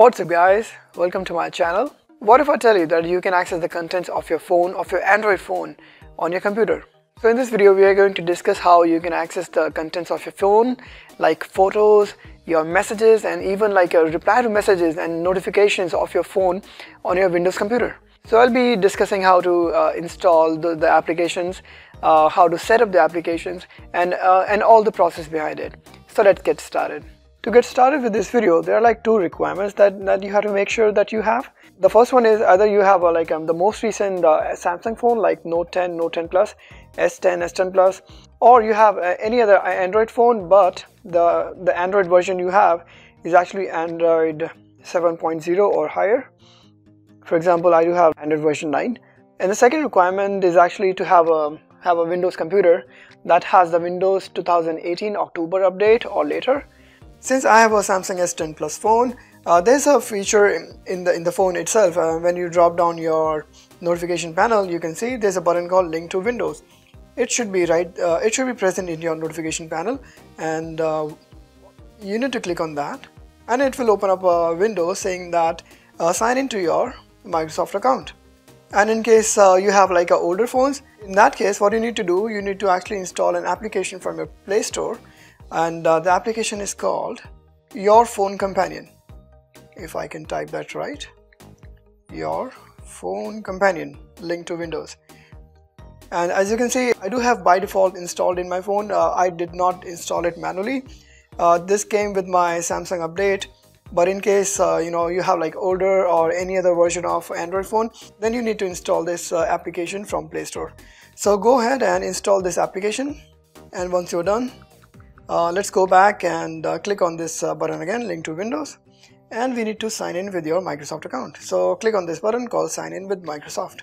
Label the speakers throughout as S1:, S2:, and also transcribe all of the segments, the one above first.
S1: What's up guys, welcome to my channel. What if I tell you that you can access the contents of your phone, of your Android phone on your computer? So in this video we are going to discuss how you can access the contents of your phone like photos, your messages and even like a reply to messages and notifications of your phone on your Windows computer. So I'll be discussing how to uh, install the, the applications, uh, how to set up the applications and, uh, and all the process behind it. So let's get started. To get started with this video, there are like two requirements that, that you have to make sure that you have. The first one is either you have a, like um, the most recent uh, Samsung phone like Note 10, Note 10 Plus, S10, S10 Plus, or you have uh, any other Android phone, but the, the Android version you have is actually Android 7.0 or higher. For example, I do have Android version 9. And the second requirement is actually to have a have a Windows computer that has the Windows 2018 October update or later since I have a Samsung S10 Plus phone, uh, there's a feature in, the in the phone itself. Uh, when you drop down your notification panel, you can see there's a button called Link to Windows. It should be right. Uh, it should be present in your notification panel, and uh, you need to click on that, and it will open up a window saying that uh, sign into your Microsoft account. And in case uh, you have like older phones, in that case, what you need to do, you need to actually install an application from your Play Store and uh, the application is called your phone companion. If I can type that right. Your phone companion. Link to Windows. And as you can see I do have by default installed in my phone. Uh, I did not install it manually. Uh, this came with my Samsung update. But in case uh, you know you have like older or any other version of Android phone then you need to install this uh, application from Play Store. So go ahead and install this application. And once you're done uh, let's go back and uh, click on this uh, button again, link to Windows, and we need to sign in with your Microsoft account. So click on this button called sign in with Microsoft.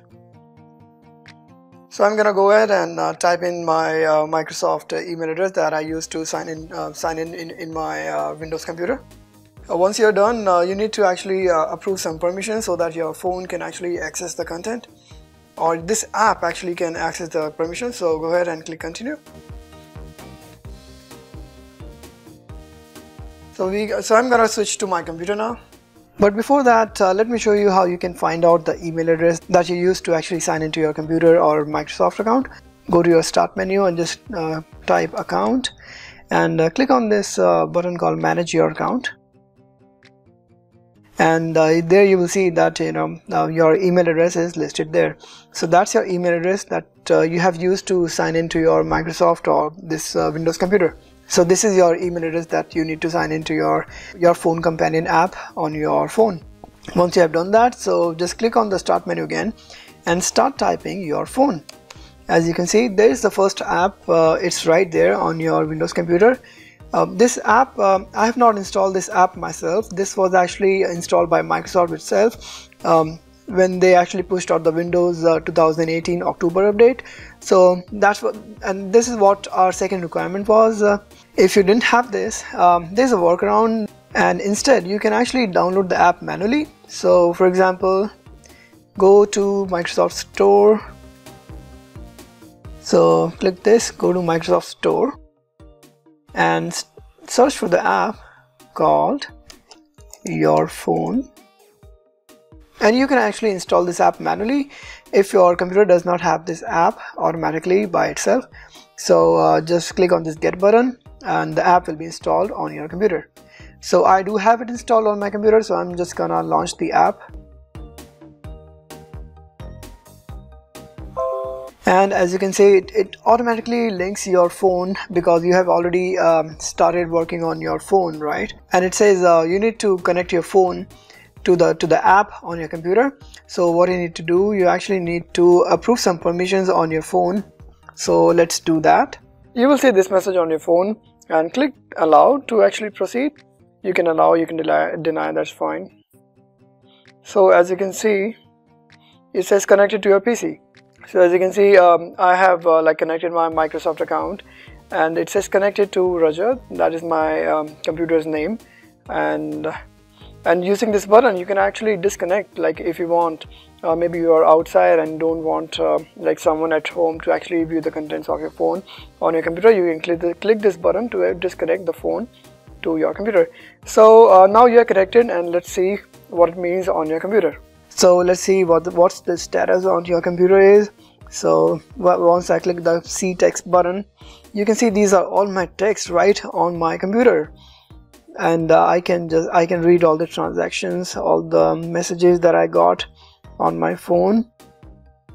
S1: So I'm gonna go ahead and uh, type in my uh, Microsoft email address that I used to sign in uh, sign in in, in my Windows computer. once you're done, you need to actually approve some permissions so that your phone can actually access the content or this app actually can access the permissions. So go ahead and click continue. So we so I'm gonna switch to my computer now. But before that, uh, let me show you how you can find out the email address that you use to actually sign into your computer or Microsoft account. Go to your start menu and just uh, type account and uh, click on this uh, button called manage your account. And uh, there you will see that you know uh, your email address is listed there. So that's your email address that you have used to sign into your Microsoft or this Windows computer. So this is your email address that you need to sign into your, your phone companion app on your phone. Once you have done that, so just click on the start menu again and start typing your phone. As you can see, there is the first app, uh, it's right there on your Windows computer. Uh, this app, um, I have not installed this app myself. This was actually installed by Microsoft itself. Um, when they actually pushed out the Windows uh, 2018 October update. So that's what, and this is what our second requirement was. Uh, if you didn't have this, um, there's a workaround, and instead you can actually download the app manually. So, for example, go to Microsoft Store. So click this, go to Microsoft Store, and search for the app called Your Phone and you can actually install this app manually if your computer does not have this app automatically by itself. So uh, just click on this get button and the app will be installed on your computer. So I do have it installed on my computer so I'm just gonna launch the app. And as you can see it, it automatically links your phone because you have already um, started working on your phone right? And it says uh, you need to connect your phone to the to the app on your computer. So what you need to do you actually need to approve some permissions on your phone. So let's do that. You will see this message on your phone and click allow to actually proceed. You can allow you can deny, deny that's fine. So as you can see it says connected to your PC so as you can see um, I have uh, like connected my Microsoft account and it says connected to Rajat. That is my um, computer's name. And and using this button you can actually disconnect like if you want. Uh, maybe you are outside and don't want uh, like someone at home to actually view the contents of your phone on your computer you can click, the, click this button to uh, disconnect the phone to your computer. So uh, now you are connected and let's see what it means on your computer. So let's see what the, what's the status on your computer is. So once I click the see text button you can see these are all my text right on my computer and uh, I can just I can read all the transactions all the messages that I got on my phone.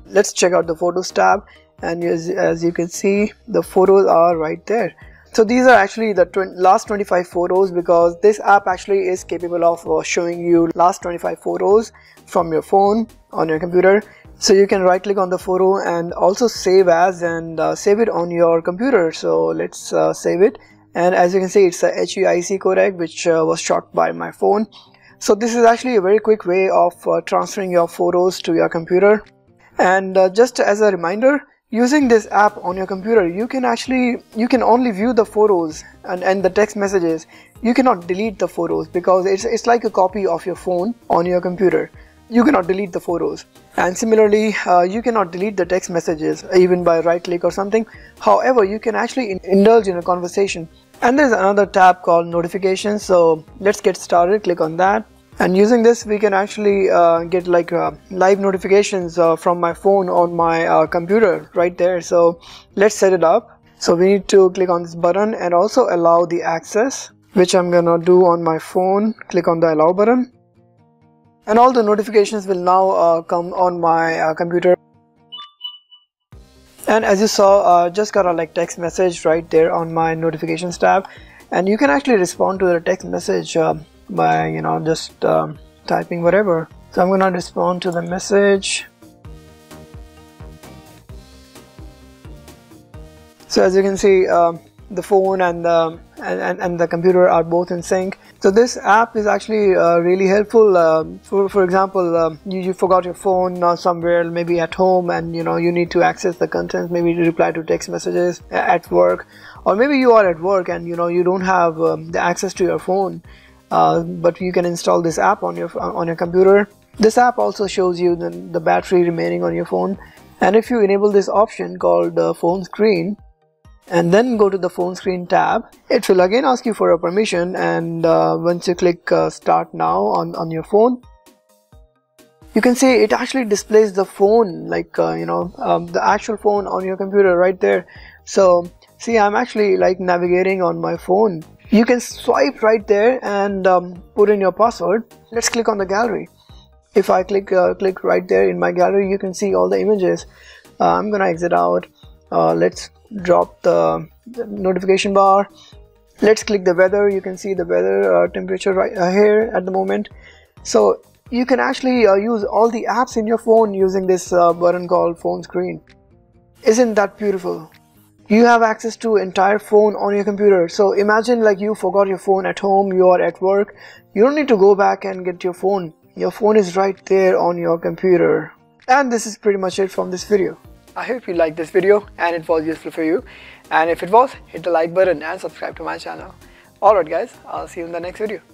S1: Let's check out the photos tab. And as, as you can see the photos are right there. So these are actually the tw last 25 photos because this app actually is capable of uh, showing you last 25 photos from your phone on your computer. So you can right click on the photo and also save as and uh, save it on your computer. So let's uh, save it and as you can see it's a HEIC codec which uh, was shot by my phone. So this is actually a very quick way of uh, transferring your photos to your computer. And uh, just as a reminder using this app on your computer you can actually you can only view the photos and, and the text messages. You cannot delete the photos because it's, it's like a copy of your phone on your computer you cannot delete the photos. And similarly uh, you cannot delete the text messages even by right click or something. However you can actually in indulge in a conversation. And there's another tab called notifications so let's get started. Click on that. And using this we can actually uh, get like uh, live notifications uh, from my phone on my uh, computer right there. So let's set it up. So we need to click on this button and also allow the access which I'm gonna do on my phone. Click on the allow button and all the notifications will now uh, come on my uh, computer. And as you saw just got a like text message right there on my notifications tab. And you can actually respond to the text message by you know just um, typing whatever. So I'm gonna respond to the message. So as you can see uh, the phone and the and, and, the computer are both in sync. So this app is actually uh, really helpful uh, for, for example uh, you, you forgot your phone uh, somewhere maybe at home and you know you need to access the contents maybe to reply to text messages at work. Or maybe you are at work and you know you don't have um, the access to your phone uh, but you can install this app on your on your computer. This app also shows you the, the battery remaining on your phone. And if you enable this option called uh, phone screen and then go to the phone screen tab. It will again ask you for a permission and uh, once you click uh, start now on on your phone you can see it actually displays the phone like uh, you know um, the actual phone on your computer right there. So see I'm actually like navigating on my phone. You can swipe right there and um, put in your password. Let's click on the gallery. If I click uh, click right there in my gallery you can see all the images. Uh, I'm gonna exit out. Uh, let's drop the, the, notification bar. Let's click the weather. You can see the weather uh, temperature right uh, here at the moment. So you can actually uh, use all the apps in your phone using this button called phone screen. Isn't that beautiful? You have access to entire phone on your computer. So imagine like you forgot your phone at home you are at work. You don't need to go back and get your phone. Your phone is right there on your computer. And this is pretty much it from this video i hope you liked this video and it was useful for you. And if it was hit the like button and subscribe to my channel. Alright guys i'll see you in the next video